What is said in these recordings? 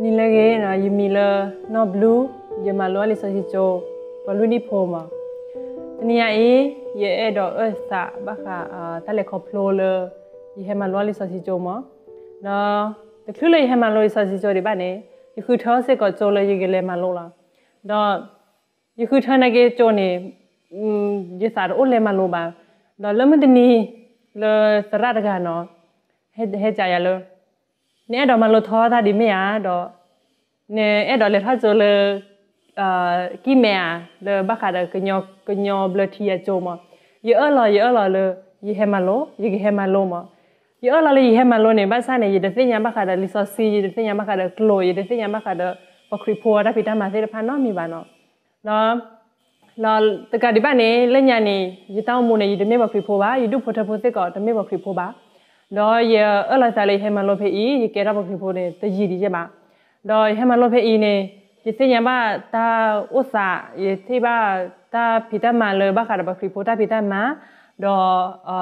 ni lege na yimi la no blue ye ma lo le sa si cho ba lu ni pho ma tani ya e ye e do e sa ba kha ta le kho plo le ye he ma lo le sa si cho ma na de khu le ye ma lo le sa si cho de ba ne ye khu tho se ko cho le ye ge le ma lo la do ye khu tho na ge cho ne um ye sa ro le ma lo ba do le ma de ni le sa ra da ga no he he ja ya lo เนี่ยดอกมันลดท้อถ้าดิไม่อ่ะดอกเนี่ยเอ็ดอกเลยถ้าเจอเลยเอ่อกี่แม่เลยบ้าขาดกญอกญอเบลทีโจมเยอะเลยเยอะเลยเลยยี่เฮมาโลยี่เฮมาโลมาเยอะเลยยี่เฮมาโลเนี่ยบ้านซ่าเนี่ยยี่เดฟิญญาบ้าขาดลิซอซียี่เดฟิญญาบ้าขาดกโลยี่เดฟิญญาบ้าขาดปคริพัวถ้าพิธามาเสด็จพันน้อมีบ้านเนาะเนาะเราตะการดิบ้านเนี่ยเล่นยานี่ยี่ต้ามูเนี่ยยี่เดไม่บอกคริพัวบ้ายี่ดูพุทธพุทธก็เดไม่บอกคริพัวบ้า တော့ရအလာစားလေးဟဲမလို့ဖေးဤကဲတော့ဘခိဖို့နေတကြီးဒီကျမတော့ဟဲမလို့ဖေးဤနေဒီစညာမတာဥစာရတိပါတာဖိတမလဘခါဘခိဖို့တာဖိတမတော့အ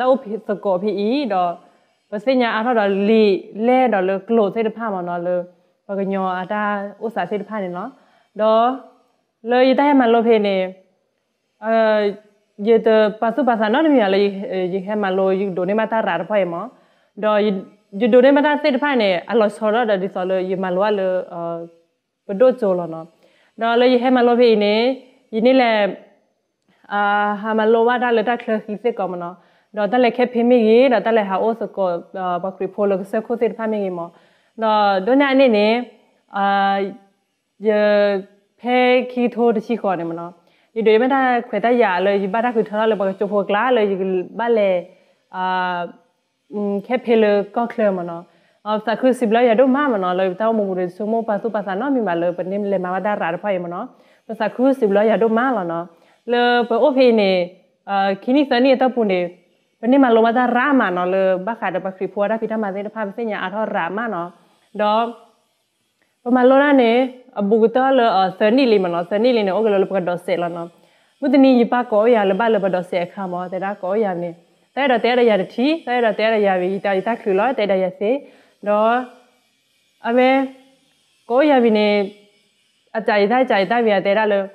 တောဖိစကောဖေးဤတော့ပစညာအားတော့လီလဲတော့လကလိုစိတ်ဖမနော်လဘကညောအတာဥစာစိတ်ဖနေနော်တော့လေရတဲ့မလို့ဖေးနေအဲ ye te pasu pasa no mi ala ye he ma lo yu do ne ma ta ra da phai mo do ye do ne ma ta se da phai ne a lo so da di so lo ye ma lo lo pa do cho lo no do le ye he ma lo phi ne yi ne le a ha ma lo wa da le ta khle khi se ko mo no do ta le khe phi mi ye do ta le ha o so ko ba kri pho lo se kho se da phai mi mo do do na ne ne a ye phe khi tho de chi ko ne mo no ဒီတွေမတာခွေတရလေဘာတာခွေထော်လေဘာချိုဖိုကလာလေဘာလေအာခဲဖေလကော့ကလမနော်အစခုစီဘလာရတော့မမနော်လေတောင်းမမှုတွေစုံမပါစုပါစာနော်မိမလေပနေလေမဝဒါရာဖိုင်မနော်ပစခုစီဘလာရတော့မလာနော်လေပအိုဖေနေအာခီနီစနီတော့ပုန်နေပနေမလောမဒါရာမနော်လေဘာခါတော့ပခရီဖွာတာဖိတမသေးတဖာပစညာအထောရာမနော်တော့ ပမာလောနာနေအဘူကတလစနီလီမနော်စနီလီနေဩကလလပကတော့ဆေလနော်မုဒနီယပကောရလဘလဘတော့ဆေခါမောတဲ့ဒါကောရနေတဲ့တော့တဲ့ရရတီတဲ့တော့တဲ့ရပြီတာတာခလူလောတဲ့ရစေတော့အမေကိုရပြီနေအကြိုက်တိုင်းကြိုက်တိုင်းပြတဲ့ရလို့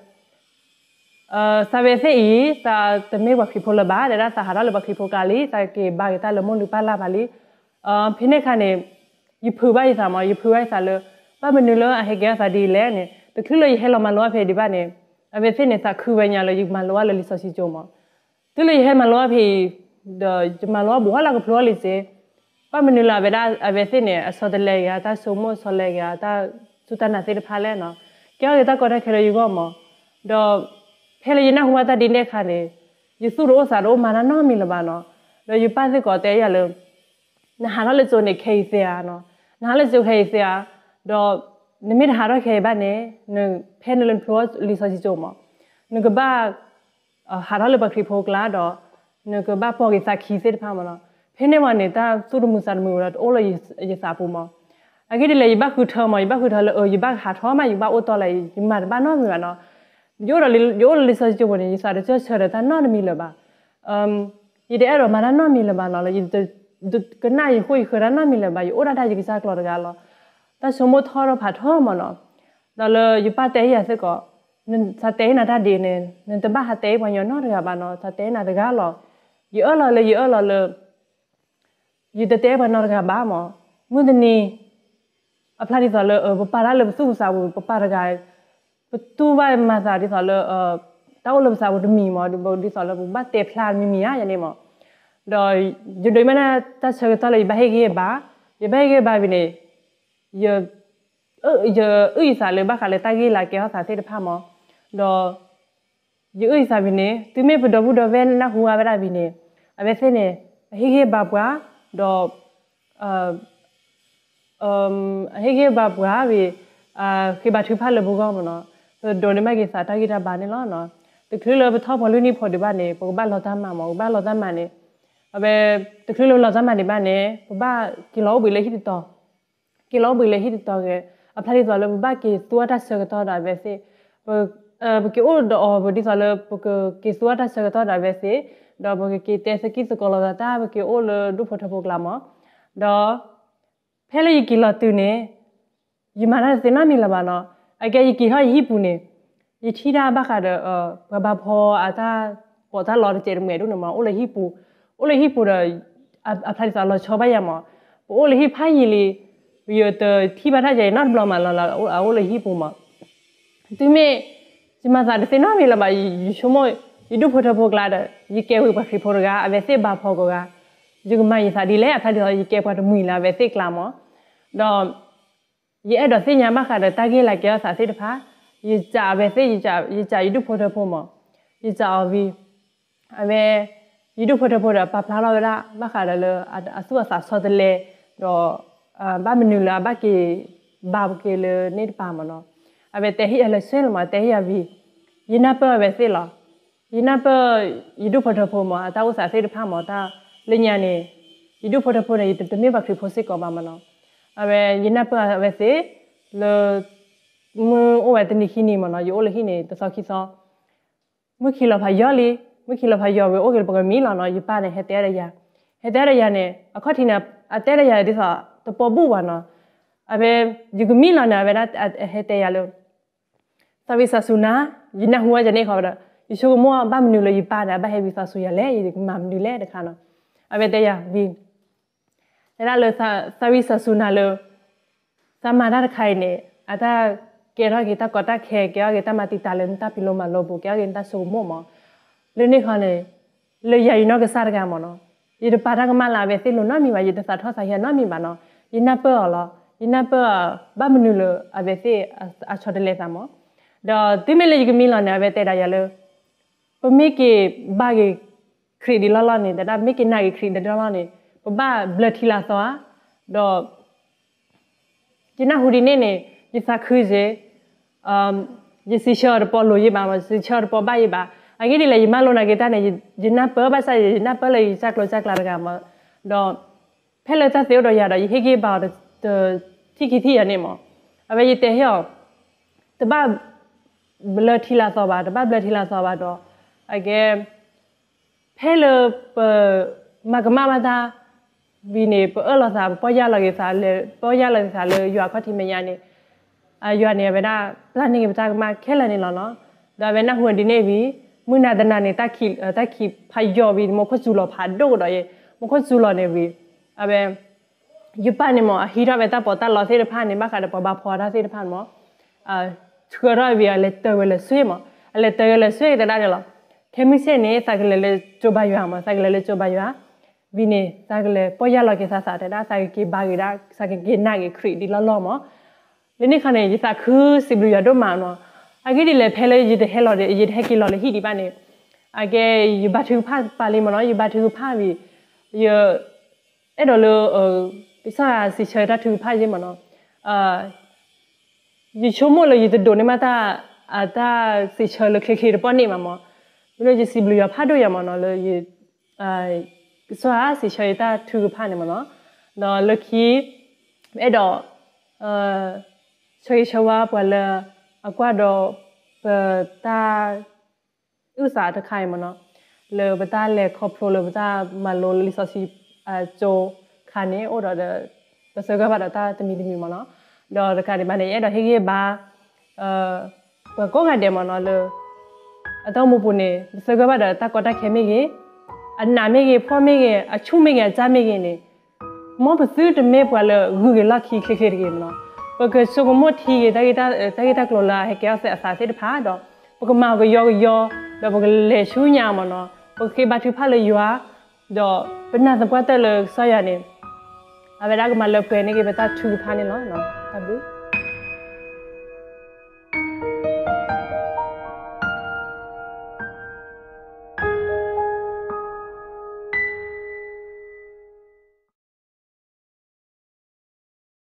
အာဆာဗေစေဤသာတမေဝခိဖိုလဘာတဲ့ရသာဟာရလဘခိဖိုကလီတာကေဘာကတလမွန်လူပါလာပါလီအာဖိနေခနဲ့ယဖူဘိုင်သာမယဖူဘိုင်သာလို့ ပမနုလအဟေကစာဒီလဲနေတခုလို့ဟဲလမလောဖေဒီပါနေအဖေဖြစ်နေတာခုပဲညာလို့ယူမလောလလီဆိုစီကြုံမတူလို့ဟဲမလောဖေဒမလောဘောလာကဖလောလီစေပမနုလဗေဒအဖေဖြစ်နေအစောတလေရတာဆုမဆောလေရတာသူတနာစေတဖာလဲနော်ကြောက်ရတာကောတဲ့ခေရယူကောမတော့ဖဲလေရနာဟွာတာဒီနေခါနေယေစုရောစာရောမာနနောမီလဘာနော်တော့ယူပါစစ်ကောတဲ့ရလို့နာဟာလည်းစုံနေခေစေရနော်နာလည်းစုခေစေရ တော့နမိဟာရခေဘာနေနဖဲနလန်ဖလောလီစာစီချိုမနကဘာဟာရလဘခရီဖိုကလာတော့နကဘာပေါ်ကိစာခီစစ်ဖာမနော်ဖဲနေမနေတာသူရမှုစာမှုရတော့အိုလရစာပူမအကိတလေဘခုထောမဘခုထောလေအယဘဟာထောမယဘအိုတော်လေဒီမှာဘာနော်မြနော်ယိုရလီယိုလီစာချိုဘနေစာတဲ့ချက်ချက်တာနော်မီလဘာအမ်ယဒီအဲ့တော့မနာနော်မီလဘာနော်လေယဒီကနာယခွေခရနာမီလဘာယိုရတာယကိစာကလော်တကလော တာစမိုထောရဖာထောမနော်ဒါလယပတဲရစကောနစတဲနာတာဒီနေနတဘဟာတဲဘညနော်ရပါနော်စတဲနာတကားလောယအလောလေယအလောလေယတတဲဘနော်ရကဘာမမုဒနီအဖလာဒီဆိုလေပပလာလေစုစာဘူးပပရကပတူဘမသာဒီဆိုလေအတောက်လစာဘူးဒမီမဒီဘဒီဆိုလေဘတ်တေဖလာမီမီယာယနေမတော့ဂျဒိမနာတဆရတလေဘဟေကြီးဘာယဘဟေကြီးဘာဘီနေ giờ giờ ư sa le ba kha le ta gi la ke ha sa te de pha mo do giờ ư sa bi ne tu me bu do bu do ve na huwa ba bi ne a ve se ne hi ge ba bwa do uh um hi ge ba bwa bi a ke ba thu pha le bu ga mo no do ne ma ge sa ta gi ta ba ne lo no တခလဘထောဘလူနီဖော်ဒီပါနေပကဘလောသမမဘာလောသမနေအဘေတခလလောသမနေပါနေပဘကီလိုဘီလေဟီတော kilo bile hit to ge aphari to lo ba ke tuata sa to da be se ba ke o do ba di sa lo ba ke tuata sa to da be se do ba ke te sa ki sa ko lo da ta ba ke o lo du pho tho la ma do phele yi kilo tu ne ယမနာစင်နာမီလာပါနော်အကဲကြီးဟာဟိပူနေယထီတာဘခါတော့ဘဘဖောအတာပေါ်တာလော်တဲ့မဲတို့နမအိုလေဟိပူအိုလေဟိပူတော့အဖလိုက်စားလောချောပါရမအိုလေဟိဖိုင်ရီလီ ဝီယတတီဘာထားကြနော်ဘလမလာလာအိုလေဟိပူမသူမေဒီမှာစားတဲ့စင်နာမီလာပါရှမို့ YouTube photo phok la da yi ke wi pa khri photo ga ave se ba phok ga yu ma yi sa di le a pha di yi ke pa de mui la ve se kla mo do yi a do se nya ma kha da ta ge la ke sa se de pha yi ja ve se yi ja yi ja YouTube photo phok mo yi ja vi ave YouTube photo phok da pa phla la la ma kha da le a su sa so de le do ba menu la ba ke ba ke le ne pa mo no ave te hi le se ma te hi a vi yi na pa ve se la ယနပယဒုဖထဖို့မအတောက်စာစေတဖမောတာလညာနေယဒုဖထဖို့နေတမေဘခရဖို့စေကောပါမနောအဝဲယနပဝဲစေလေမအိုဝဲတနိခိနီမနောယောလခိနေတဆောခိဆောမခိလဖာယောလီမခိလဖာယောဝဲအိုကေပကမီလာနောယပါနေဟဲတဲရရဟဲတဲရရနေအခတိနာအတဲရရဒီစာ တပေါ်ဘူးပါနောအဝဲယဂမီလာနာဝဲနာဟဲတဲရလို့သဝိဆဆူနာယနဟွာဂျနေခေါ်တာယရှိုမောဘာမနူလေပါတာဘာဟဲဗီဆာဆူရလေယမမနူလေတခါနော်အဘဲတဲ့ရဗီအဲ့ဒါလေဆာဆာဗီဆာဆူနာလေသမာဒတ်ခိုင်နေအတာကေရဂီတာကတာခဲကေရဂီတာမတီတာလန်တာပီလိုမလောဘူကေရဂီတာဆူမောမလေနေခါနေလေရယနောကစားကမနော်ဒီပါတာကမလာပဲသိလို့နော်မိပါရတစားထောဆာရနော်မိပါနော်ယနပောလောယနပောဘာမနူလေအဘဲသိအချော်တလေသမောတော့တိမလေကမီလာနေပဲတဲ့တာရလေပမေကေဘာကေခရီဒီလာလာနေဒါမေကေနာ ကေခရီဒီလာလာနေပဘာဘလထီလာသောတော့ကျနဟူဒီနေနေဒီစာခူးစေအမ်ဒီစီချော်ပေါ်လို့ရပါမစီချော်ပေါ်ပါရပါအကြီးဒီလေမလို့နာကေတာနေဂျနာပဘာဆိုင်ဂျနာပလေစက်လို့စက်လာကမတော့ဖဲလက်သက်သေးတော့ရတော့ဟေ ကေပါတော့တီကီတီရနေမအဘရဲ့တဲ့ဟောတဘဘလထီလာသောပါတဘဘလထီလာသောပါတော့အကဲဖဲလပမကမမတာဗီနေပအလသာပေါ်ရလာကေစားလေပေါ်ရလာစားလေရွာခတ်တီမယာနေအရွာနေဗဒပလန်နေပတာကမခဲလနေလောနော်ဒါပဲနဟွန်ဒီနေပြီမွနာဒနာနေတက်ခိတက်ခိဖာယောပြီမခွတ်စုလောဖာဒိုတော့ရေမခွတ်စုလောနေပြီ အပဲယပနေမဟီရပဲတာပေါ်တာလောသေးတဖာနေမခါတပေါ်ဘာဖော်တာသေးတဖာမောအာချူရဗီအလက်တဝဲလက်ဆွေမအလက်တဝဲလက်ဆွေတဲ့တာလောခဲမီစနေစကလေလေချိုဘရွာမှာစကလေလေချိုဘရွာဗီနေစကလေပေါ်ရလောက်ကေဆာဆာတဲ့ဒါစကကေဘာဂီဒါစကကေနာကေခရီဒီလောလောမလင်းနေခနဲ့ရစခူးစီဘရီယာတို့မှာနော်အကေဒီလေဖဲလေရတဲ့ဟဲလော်တဲ့ရတဲ့ဟက်ကီလော်လေဟီဒီပါနေအကေယဘတ်ထူဖာပါလီမနော်ယဘတ်ထူဖာဗီယ အဲ့တော့လို့ပိစာစီချေတာထူဖာရေးမနော်အာယချိုမိုလေရတဲ့ဒိုနေမတာအတာစီချေလခေခေပေါ်နေမှာမောဘလို့စီဘလျာဖတ်တော့ရမှာနော်လေအဲဆိုအားစီချေတာသူဖတ်နေမှာနော်တော့လခီအဲ့တော့အဲချွေချဝါပွာလအကွာတော့ပတာဥစားတခိုင်မနော်လေဘတာလေခေါပလိုလေဘတာမလိုလီဆိုစီ အချိုခါနေဩတော့ပစကဘာတာတမီတမီမနော်တော့တခါဒီမနေအဲ့တော့ဟေးကြီးဘာအဲကောကတဲ့မနော်လေအတော့မပူနေစကဘာဒတာကတာခဲမေကြီးအနာမေကြီးဖောမေကြီးအချုမေကြီးဂျာမေကြီးနေမောပစုတမေပွာလဂူဂလာခီခခေကြီးမနော်ပကဆုကမတီကြီးတဂီတာတဂီတာကလောလာဟဲကျောဆက်အစာစစ်တဖာတော့ပကမောကယောယောတော့ပကလေရှူညာမနော်ပကေဘာတူဖာလေယွာတော့ ပနာသပွားတယ်ဆာရနေအဝဲဒါကမလပွေနေ